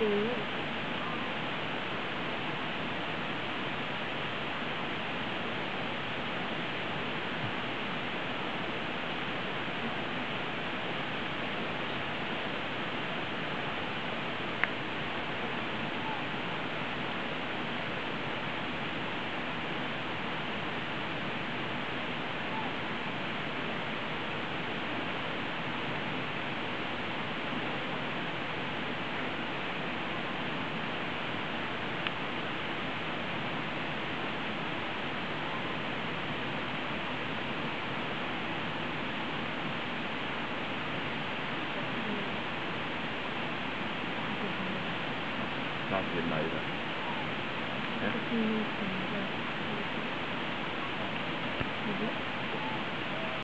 Can't really know that. Yeah?